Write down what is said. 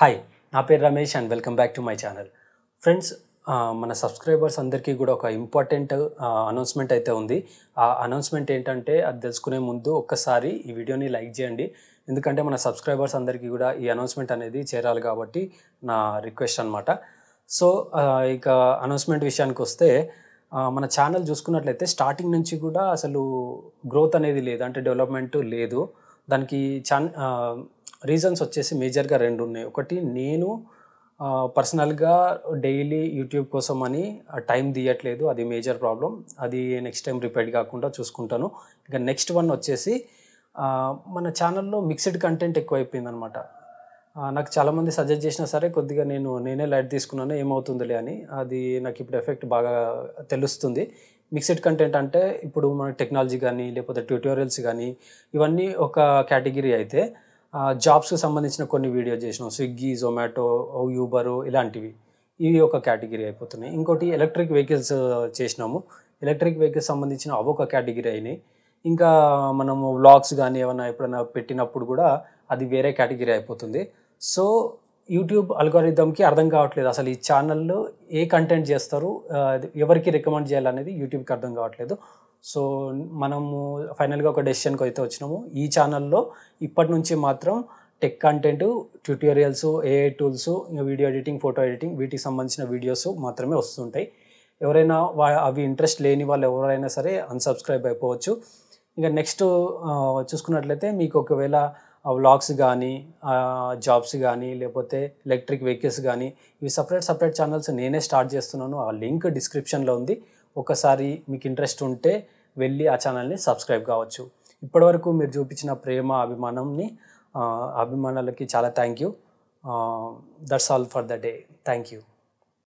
Hi నా పేరు Ramesh and welcome back to my channel friends మన సబ్స్క్రైబర్స్ అందరికీ కూడా ఒక ఇంపార్టెంట్ అనౌన్స్మెంట్ అయితే ఉంది. ఆ అనౌన్స్మెంట్ ఏంటంటే అది తెలుసుకునే ముందు ఒక్కసారి ఈ వీడియోని లైక్ చేయండి. ఎందుకంటే మన సబ్స్క్రైబర్స్ అందరికీ కూడా ఈ అనౌన్స్మెంట్ అనేది చేరాలి కాబట్టి నా రిక్వెస్ట్ అనమాట సో ఇక అనౌన్స్మెంట్ విషయానికి వస్తే మన ఛానల్ చూసుకున్నట్లయితే స్టార్టింగ్ నుంచి కూడా అసలు గ్రోత్ అనేది లేదు. అంటే డెవలప్మెంట్ లేదు. దానికి ఛాన్ రీజన్స్ వచ్చేసి మేజర్గా రెండు ఉన్నాయి ఒకటి నేను పర్సనల్గా డైలీ యూట్యూబ్ కోసం అని టైం తీయట్లేదు. అది మేజర్ ప్రాబ్లం అది నెక్స్ట్ టైం రిపీట్ కాకుండా చూసుకుంటాను. ఇక నెక్స్ట్ వన్ వచ్చేసి మన ఛానల్లో మిక్స్డ్ కంటెంట్ ఎక్కువైపోయింది అనమాట నాకు చాలామంది సజెస్ట్ చేసినా సరే కొద్దిగా నేను నేనే లైట్ తీసుకున్నాను ఏమవుతుందిలే అని. అది నాకు ఇప్పుడు ఎఫెక్ట్ బాగా తెలుస్తుంది. మిక్స్డ్ కంటెంట్ అంటే ఇప్పుడు మన టెక్నాలజీ కానీ లేకపోతే ట్యూటోరియల్స్ కానీ ఇవన్నీ ఒక కేటగిరీ అయితే జాబ్స్కి సంబంధించిన కొన్ని వీడియో చేసినాం. స్విగ్గీ జొమాటో యూబరు ఇలాంటివి. ఇవి ఒక కేటగిరీ అయిపోతున్నాయి. ఇంకోటి ఎలక్ట్రిక్ వెహికల్స్ చేసినాము. ఎలక్ట్రిక్ వెహికల్స్ సంబంధించిన అవి ఒక కేటగిరీ అయినాయి. ఇంకా మనము వ్లాగ్స్ కానీ ఏమైనా ఎప్పుడైనా పెట్టినప్పుడు కూడా అది వేరే కేటగిరీ అయిపోతుంది. సో యూట్యూబ్ అల్గోరిథంకి అర్థం కావట్లేదు. అసలు ఈ ఛానల్లో ఏ కంటెంట్ చేస్తారు ఎవరికి రికమెండ్ చేయాలనేది యూట్యూబ్కి అర్థం కావట్లేదు. సో మనము ఫైనల్గా ఒక డెసిషన్కి అయితే వచ్చినాము. ఈ ఛానల్లో ఇప్పటి నుంచి మాత్రం tech content tutorials AI tools video editing photo editing వీటికి సంబంధించిన వీడియోస్ మాత్రమే వస్తుంటాయి. ఎవరైనా వా- అవి ఇంట్రెస్ట్ లేని వాళ్ళు ఎవరైనా సరే అన్సబ్స్క్రైబ్ అయిపోవచ్చు. ఇంకా నెక్స్ట్ చూసుకున్నట్లయితే మీకు ఒకవేళ వ్లాగ్స్ కానీ జాబ్స్ కానీ లేకపోతే ఎలక్ట్రిక్ వెహికల్స్ కానీ ఇవి సపరేట్ సపరేట్ ఛానల్స్ నేనే స్టార్ట్ చేస్తున్నాను. ఆ లింక్ డిస్క్రిప్షన్లో ఉంది. ఒకసారి మీకు ఇంట్రెస్ట్ ఉంటే వెళ్ళి ఆ ఛానల్ని సబ్స్క్రైబ్ కావచ్చు. ఇప్పటివరకు మీరు చూపించిన ప్రేమ అభిమానంని అభిమానులకి అభిమానాలకి చాలా thank you. That's all for the day. Thank you.